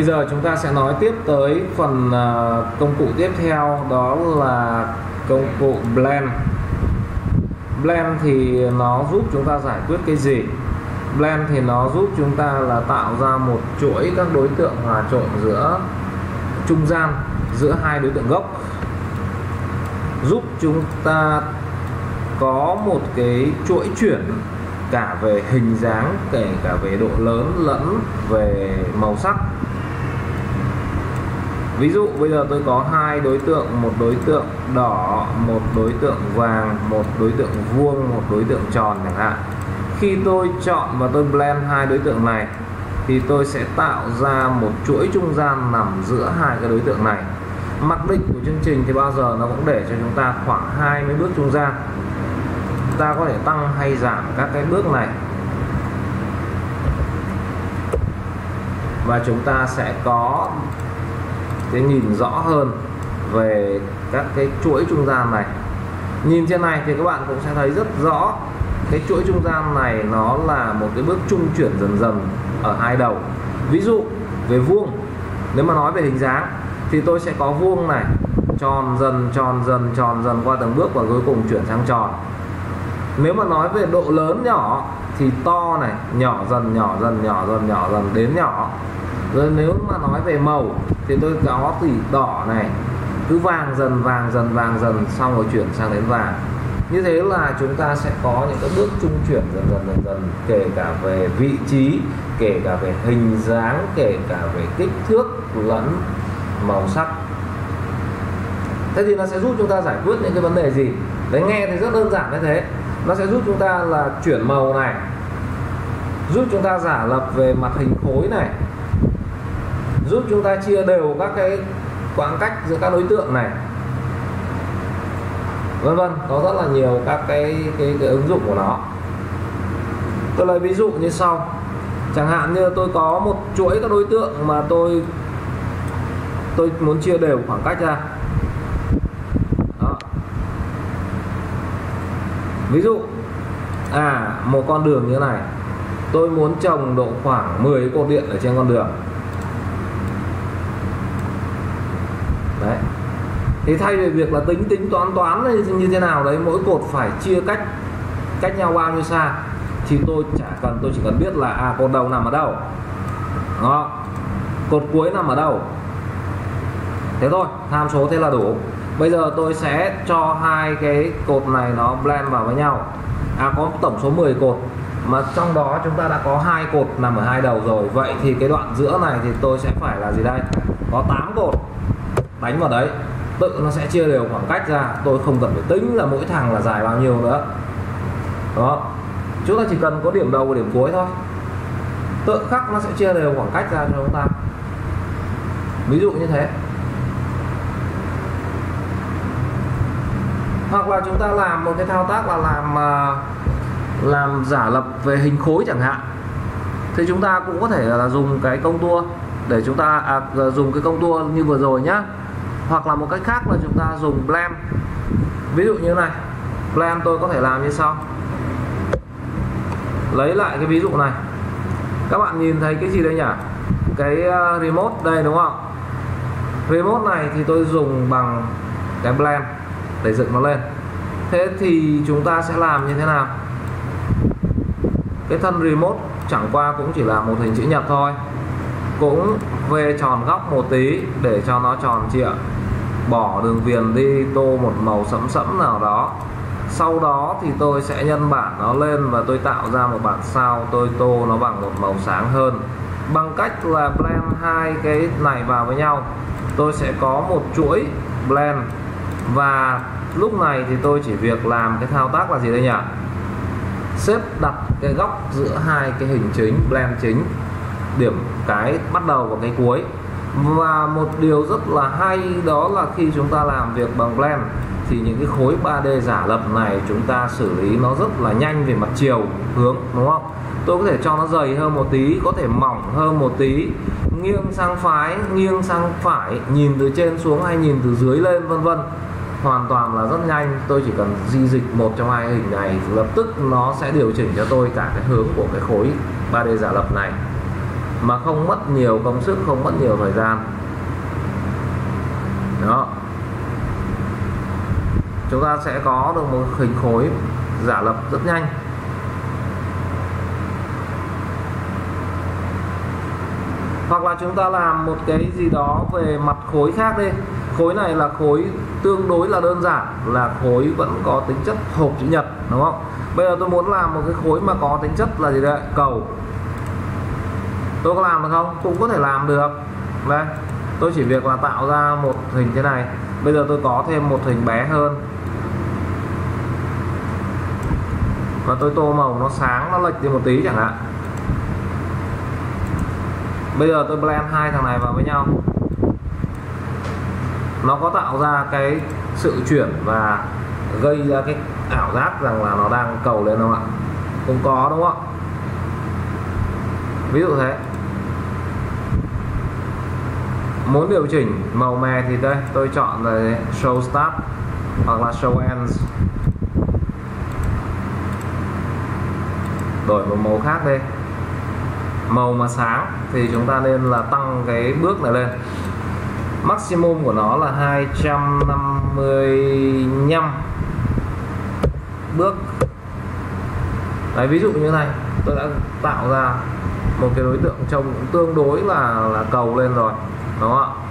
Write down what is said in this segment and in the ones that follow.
Bây giờ chúng ta sẽ nói tiếp tới phần à, công cụ tiếp theo, đó là công cụ blend. Blend thì nó giúp chúng ta giải quyết cái gì? Blend thì nó giúp chúng ta là tạo ra một chuỗi các đối tượng hòa trộn giữa trung gian, giữa hai đối tượng gốc giúp chúng ta có một cái chuỗi chuyển cả về hình dáng, kể cả về độ lớn lẫn về màu sắc ví dụ, bây giờ tôi có hai đối tượng, một đối tượng đỏ, một đối tượng vàng, một đối tượng vuông, một đối tượng tròn chẳng hạn. Khi tôi chọn và tôi blend hai đối tượng này, thì tôi sẽ tạo ra một chuỗi trung gian nằm giữa hai cái đối tượng này. Mặc định của chương trình thì bao giờ nó cũng để cho chúng ta khoảng 20 bước trung gian. Ta có thể tăng hay giảm các cái bước này. Và chúng ta sẽ có cái nhìn rõ hơn về các cái chuỗi trung gian này. Nhìn trên này thì các bạn cũng sẽ thấy rất rõ cái chuỗi trung gian này nó là một cái bước trung chuyển dần dần ở hai đầu. Ví dụ về vuông, nếu mà nói về hình dáng thì tôi sẽ có vuông này, tròn dần tròn dần tròn dần qua từng bước và cuối cùng chuyển sang tròn. Nếu mà nói về độ lớn nhỏ thì to này, nhỏ dần nhỏ dần nhỏ dần nhỏ dần đến nhỏ rồi nếu mà nói về màu, thì tôi có từ đỏ này. Cứ vàng dần vàng dần vàng dần, xong rồi chuyển sang đến vàng. Như thế là chúng ta sẽ có những cái bước trung chuyển dần dần dần dần, kể cả về vị trí, kể cả về hình dáng, kể cả về kích thước lẫn màu sắc. Thế thì nó sẽ giúp chúng ta giải quyết những cái vấn đề gì? Đấy, nghe thì rất đơn giản như thế. Nó sẽ giúp chúng ta là chuyển màu này, giúp chúng ta giả lập về mặt hình khối này giúp chúng ta chia đều các cái khoảng cách giữa các đối tượng này. Vân vân có rất là nhiều các cái, cái cái ứng dụng của nó. Tôi lấy ví dụ như sau. Chẳng hạn như tôi có một chuỗi các đối tượng mà tôi tôi muốn chia đều khoảng cách ra. Đó. ví dụ à một con đường như thế này. Tôi muốn trồng độ khoảng 10 cột điện ở trên con đường đấy thì thay vì việc là tính tính toán toán như thế nào đấy, mỗi cột phải chia cách cách nhau bao nhiêu xa, thì tôi chả cần, tôi chỉ cần biết là à cột đầu nằm ở đâu. Đó. Cột cuối nằm ở đâu. Thế thôi, tham số thế là đủ. Bây giờ tôi sẽ cho hai cái cột này nó blend vào với nhau. À có tổng số 10 cột, mà trong đó chúng ta đã có hai cột nằm ở hai đầu rồi. Vậy thì cái đoạn giữa này thì tôi sẽ phải là gì đây? Có 8 cột đánh vào đấy tự nó sẽ chia đều khoảng cách ra. Tôi không cần phải tính là mỗi thằng là dài bao nhiêu nữa. Đó chúng ta chỉ cần có điểm đầu và điểm cuối thôi. Tự khắc nó sẽ chia đều khoảng cách ra cho chúng ta. Ví dụ như thế. Hoặc là chúng ta làm một cái thao tác là làm à, làm giả lập về hình khối chẳng hạn. Thì chúng ta cũng có thể là dùng cái công tua để chúng ta à, à dùng cái công tua như vừa rồi nhá hoặc là một cách khác là chúng ta dùng blend. Ví dụ như này, blend tôi có thể làm như sau. Lấy lại cái ví dụ này. Các bạn nhìn thấy cái gì đây nhỉ? Cái ờ, remote đây đúng không? Remote này thì tôi dùng bằng cái blend để dựng nó lên. Thế thì chúng ta sẽ làm như thế nào? Cái thân remote chẳng qua cũng chỉ là một hình chữ nhật thôi. Cũng về tròn góc một tí để cho nó tròn trịa bỏ đường viền đi tô một màu sẫm sẫm nào đó. Sau đó thì tôi sẽ nhân bản nó lên và tôi tạo ra một bản sao tôi tô nó bằng một màu sáng hơn. Bằng cách là blend hai cái này vào với nhau, tôi sẽ có một chuỗi blend. Và lúc này thì tôi chỉ việc làm cái thao tác là gì đây nhỉ? Xếp đặt cái góc giữa hai cái hình chính, blend chính, điểm cái bắt đầu và cái cuối và một điều rất là hay đó là khi chúng ta làm việc bằng blend, thì những cái khối 3D giả lập này chúng ta xử lý nó rất là nhanh về mặt chiều hướng, đúng không? Tôi có thể cho nó dày hơn một tí, có thể mỏng hơn một tí, nghiêng sang phái nghiêng sang phải, nhìn từ trên xuống hay nhìn từ dưới lên, vân vân. Hoàn toàn là rất nhanh, tôi chỉ cần di dịch một trong hai hình này, lập tức nó sẽ điều chỉnh cho tôi cả cái hướng của cái khối 3D giả lập này mà không mất nhiều công sức, không mất nhiều thời gian. Đó. Chúng ta sẽ có được một hình khối giả lập rất nhanh. Hoặc là chúng ta làm một cái gì đó về mặt khối khác đi. Khối này là khối tương đối là đơn giản, là khối vẫn có tính chất hộp chữ nhật, đúng không? Bây giờ tôi muốn làm một cái khối mà có tính chất là gì đấy cầu tôi có làm được không? Cũng có thể làm được. Đây tôi chỉ việc là tạo ra một hình thế này. Bây giờ tôi có thêm một hình bé hơn. Và tôi tô màu nó sáng, nó lệch đi một tí chẳng hạn. Bây giờ tôi blend hai thằng này vào với nhau. Nó có tạo ra cái sự chuyển và gây ra cái ảo giác rằng là nó đang cầu lên không ạ? Không có, đúng không ạ? Ví dụ thế muốn điều chỉnh màu mè thì đây, tôi chọn là show start hoặc là show ends. Đổi một màu khác đi. Màu mà sáng thì chúng ta nên là tăng cái bước này lên. Maximum của nó là 255 bước. Đấy, ví dụ như này, tôi đã tạo ra một cái đối tượng trông cũng tương đối là là cầu lên rồi đúng không ạ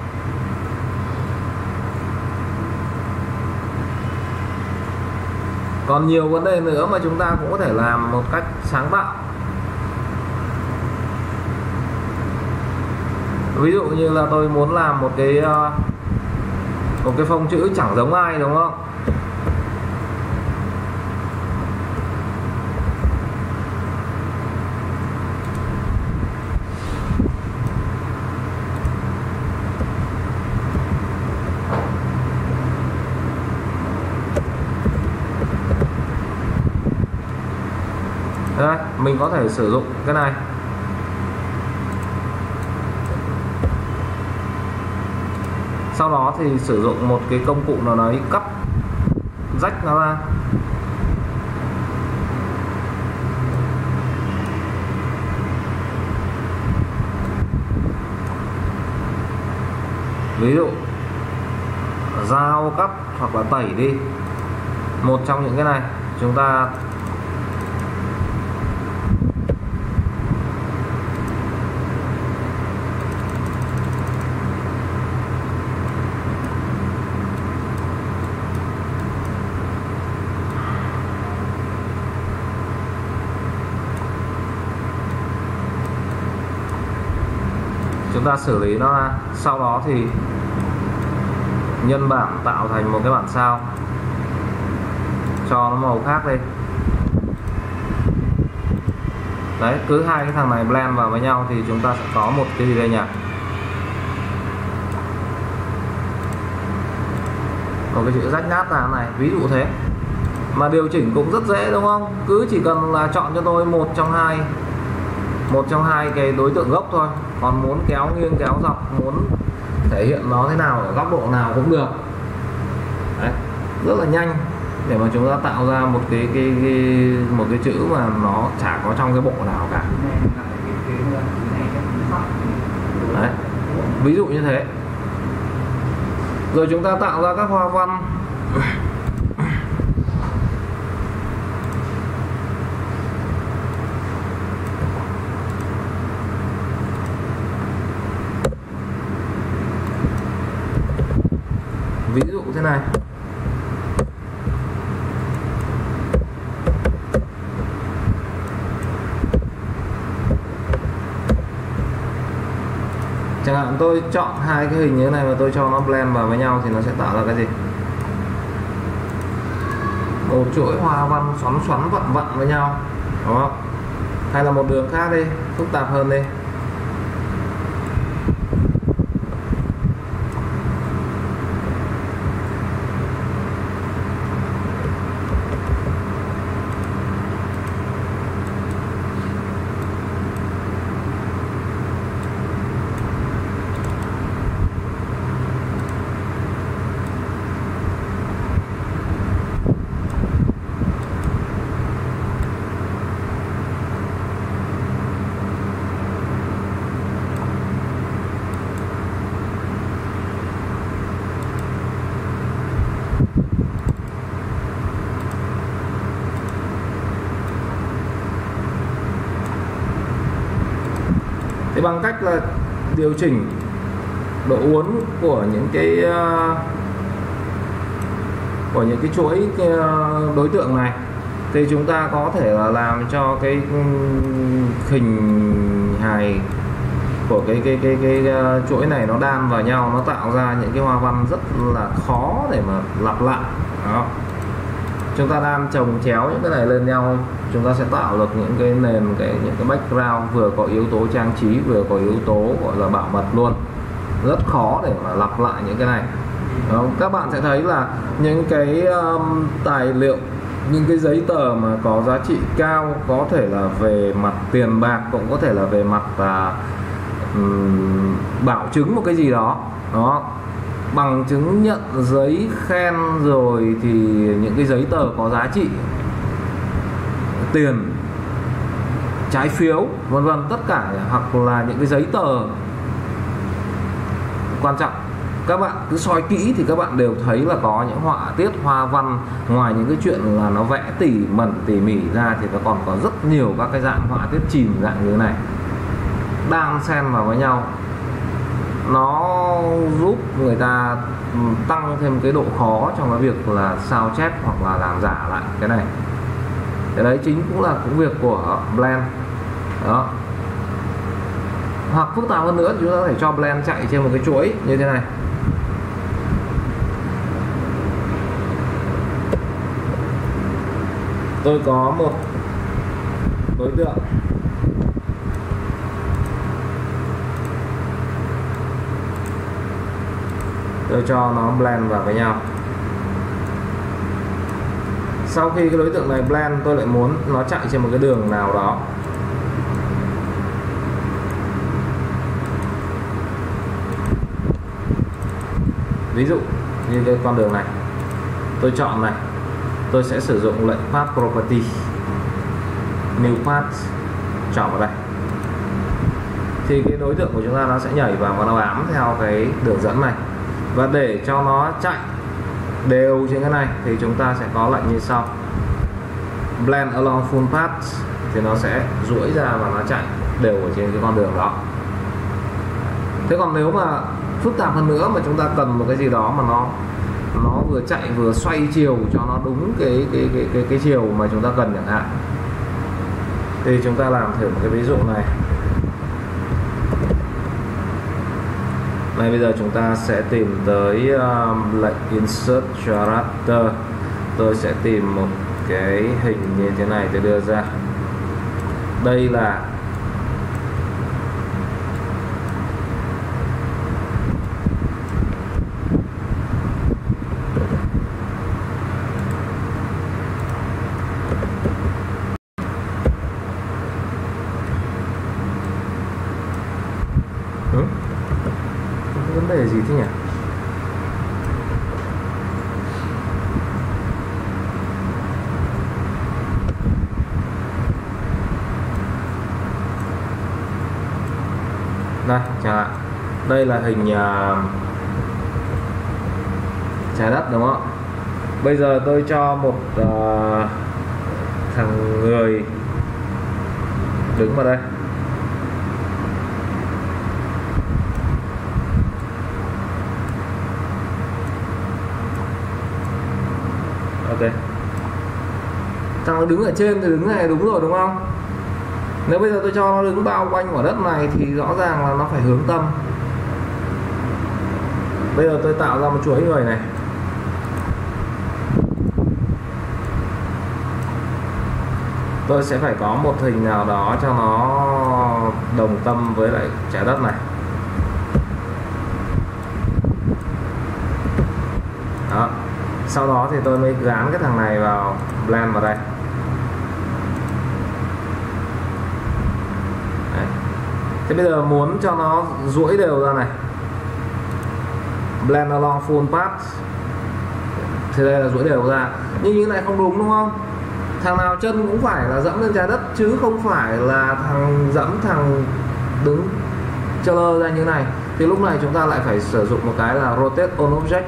còn nhiều vấn đề nữa mà chúng ta cũng có thể làm một cách sáng tạo. Ví dụ như là tôi muốn làm một cái ờ, một cái phông chữ chẳng giống ai, đúng không Đây, mình có thể sử dụng cái này. Sau đó thì sử dụng một cái công cụ nào đấy cắt, rách nó ra. Ví dụ, dao cắt hoặc là tẩy đi. Một trong những cái này, chúng ta ta xử lý nó ra sau đó thì nhân bản tạo thành một cái bản sao. Cho nó màu khác đi. Đấy, cứ hai cái thằng này blend vào với nhau thì chúng ta sẽ có một cái gì đây nhỉ? Một cái chữ rách nát ra này, ví dụ thế. Mà điều chỉnh cũng rất dễ, đúng không? Cứ chỉ cần là chọn cho tôi một trong hai, một trong hai cái đối tượng gốc thôi còn muốn kéo nghiêng kéo dọc muốn thể hiện nó thế nào ở góc độ nào cũng được. Đấy, rất là nhanh. Để mà chúng ta tạo ra một cái cái, cái một cái chữ mà nó chả có trong cái bộ nào cả. Đấy. ví dụ như thế. Rồi chúng ta tạo ra các hoa văn ví dụ thế này. Chẳng hạn tôi chọn hai cái hình như thế này và tôi cho nó blend vào với nhau thì nó sẽ tạo ra cái gì? Một chuỗi hoa văn xoắn xoắn vặn vặn với nhau, đúng không? Hay là một đường khác đi, phức tạp hơn đi. Thì bằng cách là điều chỉnh độ uốn của những cái ờ, của những cái chuỗi ờ, đối tượng này. Thì chúng ta có thể là làm cho cái hình hài của cái cái cái cái, cái uh, chuỗi này nó đan vào nhau nó tạo ra những cái hoa văn rất là khó để mà lặp lại. Đó. Chúng ta đan chồng chéo những cái này lên nhau chúng ta sẽ tạo được những cái nền cái những cái background vừa có yếu tố trang trí vừa có yếu tố gọi là bảo mật luôn. Rất khó để mà lặp lại những cái này. Đúng. các bạn sẽ thấy là những cái um, tài liệu những cái giấy tờ mà có giá trị cao có thể là về mặt tiền bạc cũng có thể là về mặt và um, bảo chứng một cái gì đó. Đó. Bằng chứng nhận giấy khen rồi thì những cái giấy tờ có giá trị tiền, trái phiếu, vân vân, tất cả, hoặc là những cái giấy tờ. Quan trọng, các bạn cứ soi kỹ thì các bạn đều thấy là có những họa tiết, hoa văn, ngoài những cái chuyện là nó vẽ tỉ mẩn, tỉ mỉ ra thì nó còn có rất nhiều các cái dạng họa tiết chìm dạng như thế này. Đang xen vào với nhau. Nó giúp người ta tăng thêm cái độ khó trong cái việc là sao chép hoặc là làm giả lại cái này cái đấy chính cũng là công việc của blend. Đó. Hoặc phức tạp hơn nữa, chúng ta có thể cho blend chạy trên một cái chuỗi như thế này. Tôi có một đối tượng. Tôi cho nó blend vào với nhau sau khi cái đối tượng này blend tôi lại muốn nó chạy trên một cái đường nào đó. Ví dụ như cái con đường này, tôi chọn này, tôi sẽ sử dụng lệnh path property. New path, chọn vào đây. Thì cái đối tượng của chúng ta nó sẽ nhảy vào và nó bám theo cái đường dẫn này. Và để cho nó chạy đều trên cái này thì chúng ta sẽ có lệnh như sau. Blend along full path thì nó sẽ duỗi ra và nó chạy đều ở trên cái con đường đó. Thế còn nếu mà phức tạp hơn nữa mà chúng ta cần một cái gì đó mà nó nó vừa chạy vừa xoay chiều cho nó đúng cái cái cái cái, cái chiều mà chúng ta cần chẳng hạn thì chúng ta làm thử một cái ví dụ này. Nay bây giờ chúng ta sẽ tìm tới um, lệnh insert character. Tôi sẽ tìm một cái hình như thế này để đưa ra. Đây là ừ? Cái vấn đề gì thế nhỉ đây chẳng hạn đây là hình uh, trái đất đúng không bây giờ tôi cho một uh, thằng người đứng vào đây. Ok. Thằng nó đứng ở trên thì đứng này đúng rồi đúng không? Nếu bây giờ tôi cho nó đứng bao quanh quả đất này thì rõ ràng là nó phải hướng tâm bây giờ tôi tạo ra một chuỗi người này. Tôi sẽ phải có một hình nào đó cho nó đồng tâm với lại trái đất này. Đó. Sau đó thì tôi mới gán cái thằng này vào blend vào đây. Đấy. thế bây giờ muốn cho nó duỗi đều ra này blend along full path. Thì đây là duỗi đều ra. Nhưng như này không đúng đúng không? Thằng nào chân cũng phải là dẫm lên trái đất, chứ không phải là thằng dẫm thằng đứng trơ lơ ra như này. Thì lúc này chúng ta lại phải sử dụng một cái là rotate on object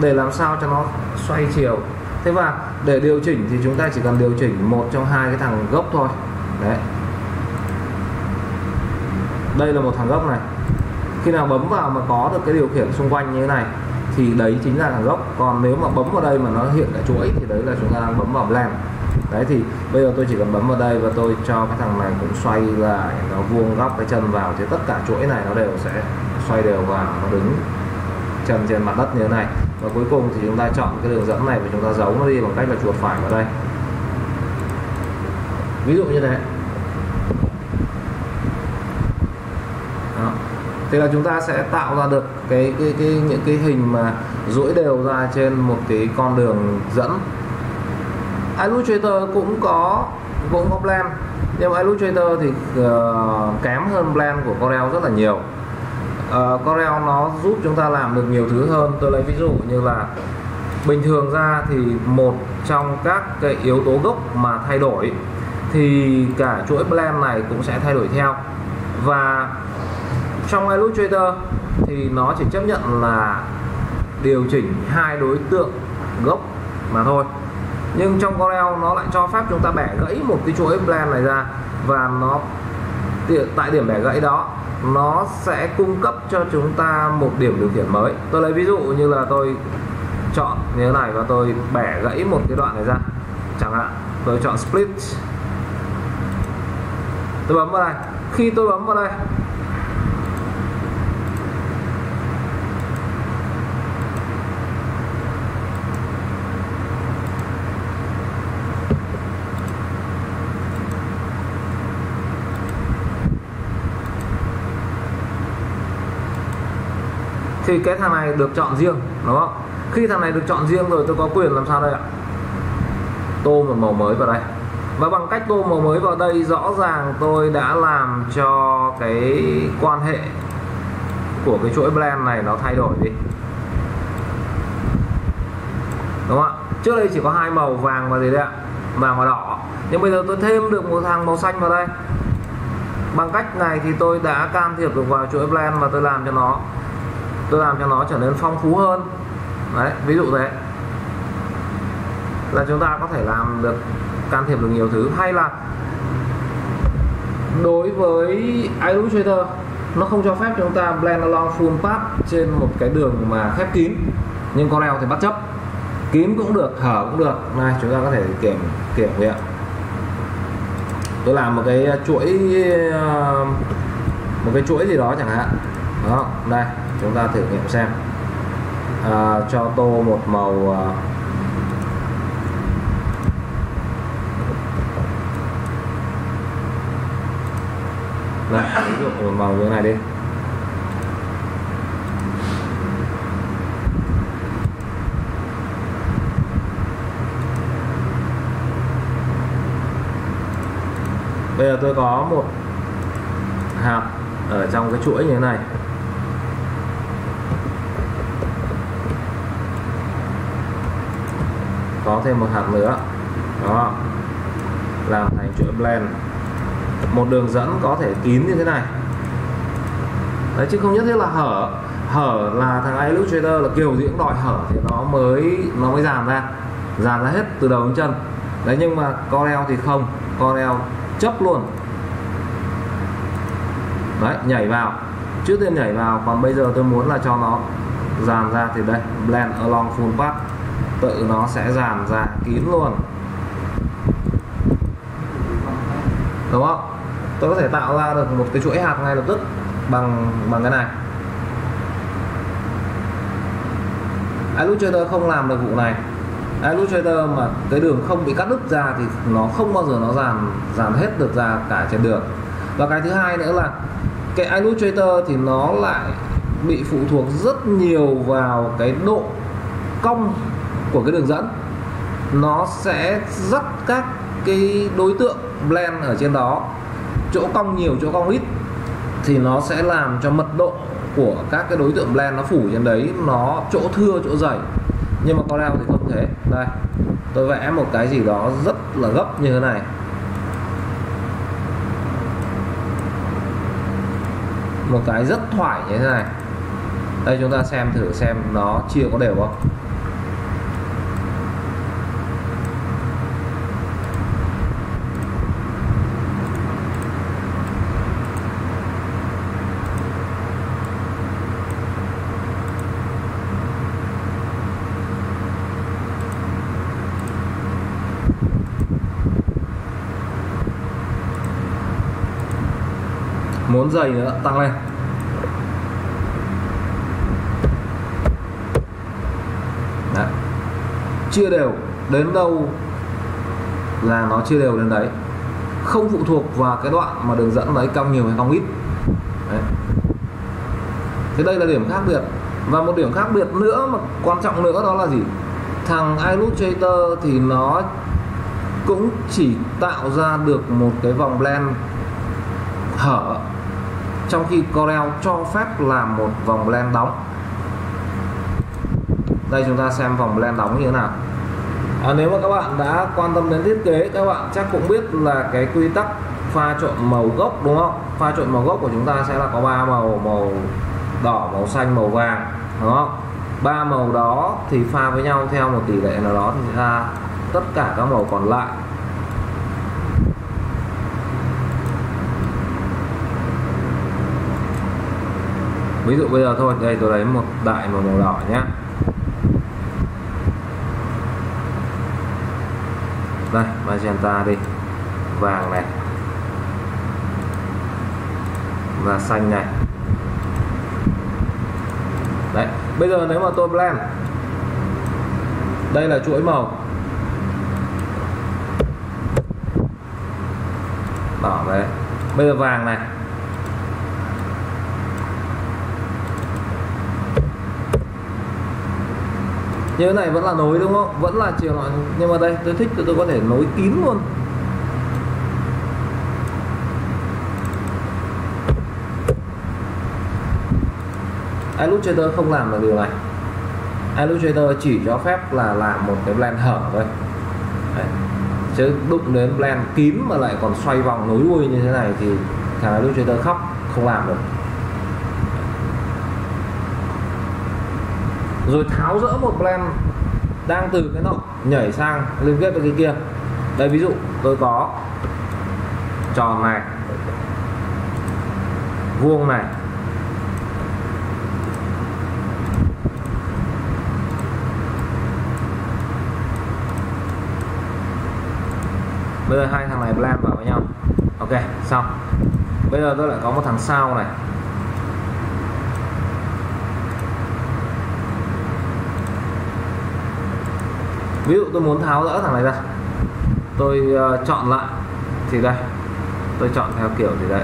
để làm sao cho nó xoay chiều. Thế và để điều chỉnh thì chúng ta chỉ cần điều chỉnh một trong hai cái thằng gốc thôi. Đấy. Đây là một thằng gốc này khi nào bấm vào mà có được cái điều khiển xung quanh như thế này, thì đấy chính là thằng gốc. Còn nếu mà bấm vào đây mà nó hiện cả chuỗi, thì đấy là chúng ta đang bấm vào blend. Đấy, thì bây giờ tôi chỉ cần bấm vào đây và tôi cho cái thằng này cũng xoay lại, nó vuông góc cái chân vào, thì tất cả chuỗi này nó đều sẽ xoay đều vào nó đứng chân trên mặt đất như thế này. Và cuối cùng thì chúng ta chọn cái đường dẫn này và chúng ta giấu nó đi bằng cách là chuột phải vào đây. Ví dụ như thế Đó thế là chúng ta sẽ tạo ra được cái cái cái những cái hình mà duỗi đều ra trên một cái con đường dẫn. Illustrator cũng có cũng có blend. Nhưng mà Illustrator thì uh, kém hơn blend của Corel rất là nhiều. Uh, Corel nó giúp chúng ta làm được nhiều thứ hơn. Tôi lấy ví dụ như là bình thường ra thì một trong các cái yếu tố gốc mà thay đổi thì cả chuỗi blend này cũng sẽ thay đổi theo. Và trong Illustrator thì nó chỉ chấp nhận là điều chỉnh hai đối tượng gốc mà thôi. Nhưng trong Corel nó lại cho phép chúng ta bẻ gãy một cái chuỗi blend này ra và nó tại điểm bẻ gãy đó, nó sẽ cung cấp cho chúng ta một điểm điều khiển mới. Tôi lấy ví dụ như là tôi chọn như thế này và tôi bẻ gãy một cái đoạn này ra. Chẳng hạn, tôi chọn split. Tôi bấm vào đây. Khi tôi bấm vào đây thì cái thằng này được chọn riêng, đúng không? Khi thằng này được chọn riêng rồi tôi có quyền làm sao đây ạ? Tô một màu mới vào đây. Và bằng cách tô màu mới vào đây, rõ ràng tôi đã làm cho cái quan hệ của cái chuỗi blend này nó thay đổi đi. Đúng không ạ? Trước đây chỉ có hai màu, vàng và gì đấy ạ? Vàng và đỏ. Nhưng bây giờ tôi thêm được một thằng màu xanh vào đây. Bằng cách này thì tôi đã can thiệp được vào chuỗi blend và tôi làm cho nó tôi làm cho nó trở nên phong phú hơn. Đấy, ví dụ thế. Là chúng ta có thể làm được, can thiệp được nhiều thứ. Hay là đối với Illustrator, nó không cho phép chúng ta blend along full path trên một cái đường mà khép kín, nhưng Corel thì bắt chấp. Kín cũng được, hở cũng được. Này, chúng ta có thể kiểm kiểm nghiệm. Tôi làm một cái chuỗi ờ, một cái chuỗi gì đó chẳng hạn. Đó, đây chúng ta thử nghiệm xem. À, cho tô một màu à, đây ví dụ một màu như thế này đi. Bây giờ tôi có một hạt ở trong cái chuỗi như thế này. Có thêm một hạt nữa. Đó. Làm thành chuỗi blend. Một đường dẫn có thể kín như thế này. Đấy, chứ không nhất thiết là hở. Hở là thằng Illustrator là kiểu diễn đòi hở thì nó mới nó mới dàn ra. Dàn ra hết từ đầu đến chân. Đấy, nhưng mà Corel thì không. Corel chấp luôn. Đấy, nhảy vào. Trước tiên nhảy vào, còn bây giờ tôi muốn là cho nó dàn ra thì đây, blend along full path tự nó sẽ dàn ra kín luôn. Đúng không? Tôi có thể tạo ra được một cái chuỗi hạt ngay lập tức bằng bằng cái này. Illustrator không làm được vụ này. Illustrator mà cái đường không bị cắt đứt ra thì nó không bao giờ nó dàn dàn hết được ra cả trên đường. Và cái thứ hai nữa là cái Illustrator thì nó lại bị phụ thuộc rất nhiều vào cái độ cong của cái đường dẫn, nó sẽ dắt các cái đối tượng blend ở trên đó. Chỗ cong nhiều, chỗ cong ít, thì nó sẽ làm cho mật độ của các cái đối tượng blend nó phủ trên đấy, nó chỗ thưa, chỗ dày. Nhưng mà Corel thì không thế. Đây, tôi vẽ một cái gì đó rất là gấp như thế này. Một cái rất thoải như thế này. Đây, chúng ta xem thử xem nó chia có đều không. Muốn dày nữa, tăng lên. Đấy. chia đều, đến đâu là nó chia đều đến đấy. Không phụ thuộc vào cái đoạn mà đường dẫn đấy cong nhiều hay cong ít. Đấy. thế đây là điểm khác biệt. Và một điểm khác biệt nữa mà quan trọng nữa đó là gì? Thằng Illustrator thì nó cũng chỉ tạo ra được một cái vòng blend hở trong khi Corel cho phép làm một vòng blend đóng. Đây chúng ta xem vòng blend đóng như thế nào. À, nếu mà các bạn đã quan tâm đến thiết kế các bạn chắc cũng biết là cái quy tắc pha trộn màu gốc đúng không? Pha trộn màu gốc của chúng ta sẽ là có ba màu màu đỏ màu xanh màu vàng đúng không? Ba màu đó thì pha với nhau theo một tỷ lệ nào đó thì ra tất cả các màu còn lại ví dụ bây giờ thôi, đây, tôi lấy một đại màu màu đỏ nhé đây, magenta đi. Vàng này. Và xanh này. Đấy, bây giờ nếu mà tôi blend, đây là chuỗi màu. Đỏ đấy. Bây giờ vàng này. Như thế này vẫn là nối đúng không? Vẫn là chiều loại. Nhưng mà đây, tôi thích thì tôi có thể nối kín luôn. Illustrator không làm được điều này. Illustrator chỉ cho phép là làm một cái blend hở thôi. Đấy. chứ đụng đến blend kín mà lại còn xoay vòng nối đuôi như thế này thì thằng Illustrator khóc, không làm được. Rồi tháo rỡ một blend đang từ cái nọ, nhảy sang liên kết với cái kia. Đây, ví dụ, tôi có tròn này, vuông này, bây giờ hai thằng này blend vào với nhau. Ok, xong. Bây giờ tôi lại có một thằng sao này. Ví dụ tôi muốn tháo rỡ thằng này ra. Tôi uh, chọn lại. Thì đây tôi chọn theo kiểu thì đây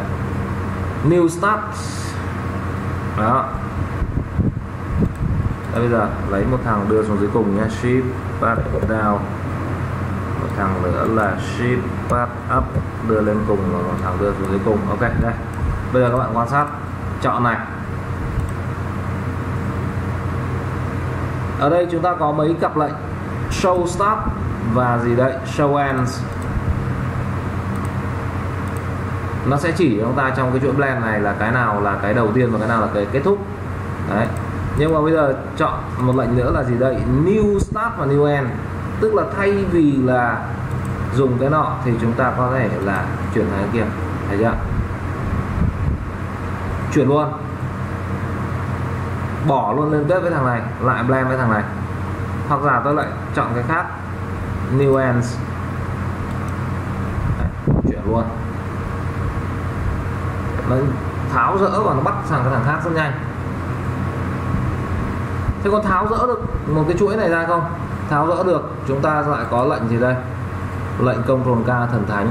new start đó. Đây, bây giờ lấy một thằng đưa xuống dưới cùng nhé. Ship path down. Một thằng nữa là ship path up đưa lên cùng và một thằng đưa xuống dưới cùng. Ok đây. Bây giờ các bạn quan sát. Chọn này. Ở đây chúng ta có mấy cặp lệnh? Show start và gì đấy, show ends nó sẽ chỉ chúng ta trong cái chuỗi blend này là cái nào là cái đầu tiên và cái nào là cái kết thúc. Đấy. Nhưng mà bây giờ chọn một lệnh nữa là gì đây? New start và new end. Tức là thay vì là dùng cái nọ thì chúng ta có thể là chuyển sang cái kia. Thấy chưa? Chuyển luôn. Bỏ luôn liên kết với thằng này, lại blend với thằng này hoặc là tôi lại chọn cái khác. New ends Đấy, chuyển luôn. Nó tháo rỡ và nó bắt sang cái thằng khác rất nhanh. Thế có tháo rỡ được một cái chuỗi này ra không? Tháo rỡ được chúng ta lại có lệnh gì đây? Lệnh Ctrl K thần thánh.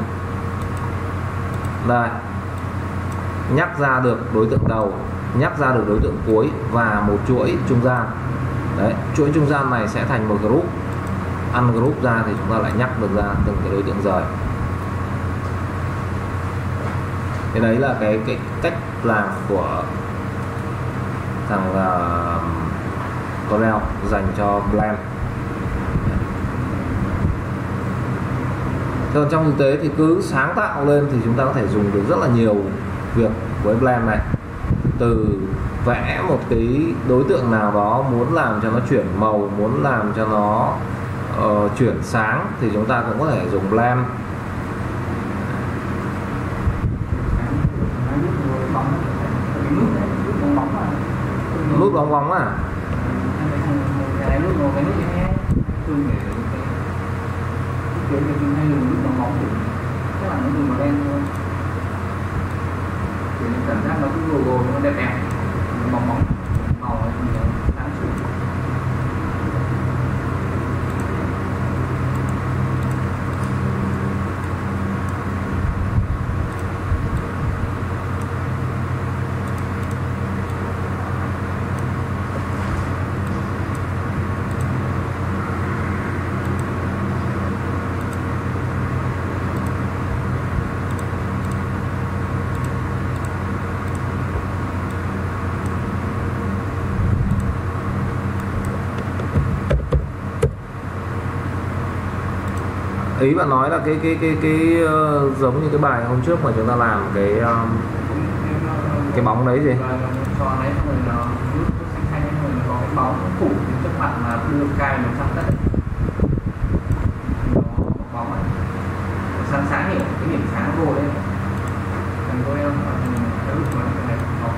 Đây. Nhắc ra được đối tượng đầu nhắc ra được đối tượng cuối và một chuỗi trung gian đấy chuỗi trung gian này sẽ thành một group. Ăn group ra thì chúng ta lại nhắc được ra từng cái đối tượng rời. Thế đấy là cái cái cách làm của thằng uh, Corel dành cho blend còn trong thực tế thì cứ sáng tạo lên thì chúng ta có thể dùng được rất là nhiều việc với blend này. Từ vẽ một cái đối tượng nào đó muốn làm cho nó chuyển màu muốn làm cho nó uh, chuyển sáng thì chúng ta cũng có thể dùng blend. Nút bóng bóng à? Cảm giác nó cứ gồ gồ nó đẹp đẹp nó bóng bóng màu ấy thì nó sáng chủ ý bạn nói là cái cái cái cái ờ, giống như cái bài hôm trước mà chúng ta làm cái um, cái bóng đấy gì? Cho đấy rồi nó nước nước xanh nó có cái bóng phủ phía trước mặt mà đưa cài một trăm đất nó bóng ấy. Sáng sáng hiểu cái điểm sáng vô đấy. Thành cô em cái lúc mà cái này có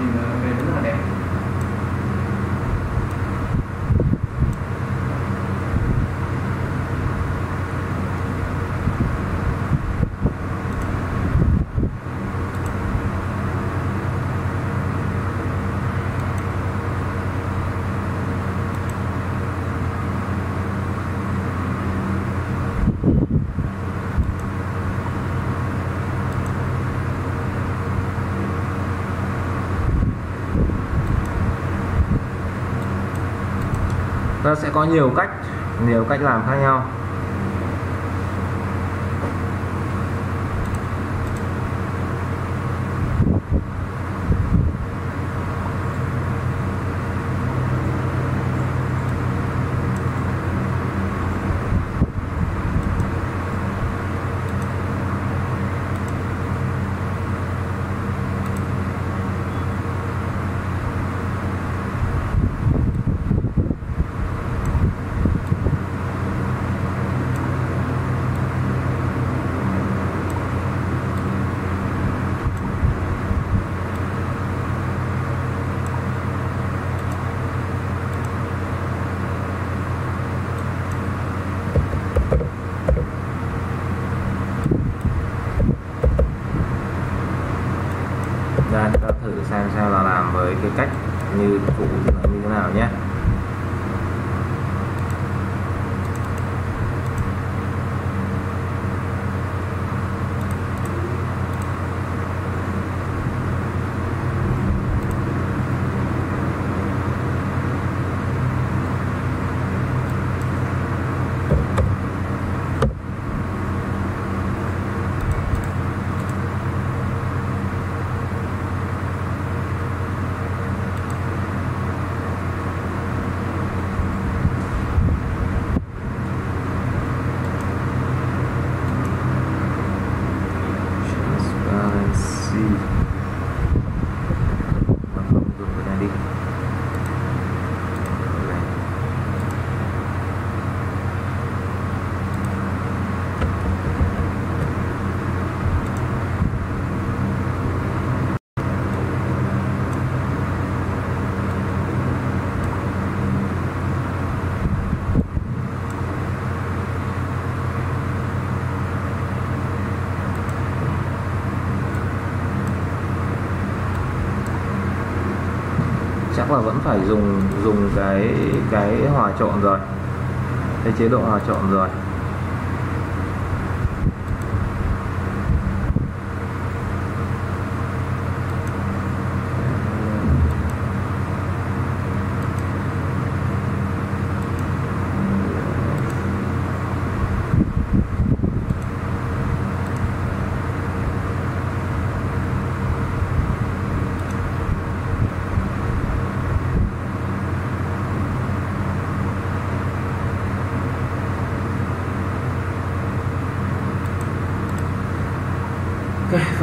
nhìn nó về rất là đẹp ta sẽ có nhiều cách nhiều cách làm khác nhau đây ta thử xem xem là làm với cái cách như cũ thì nó như thế nào nhé transparency Và không dùng cái này đi Này chắc là vẫn phải dùng dùng cái cái hòa trộn rồi. Cái chế độ hòa trộn rồi.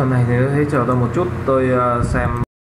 Này thì hãy chờ tôi một chút tôi ờ, xem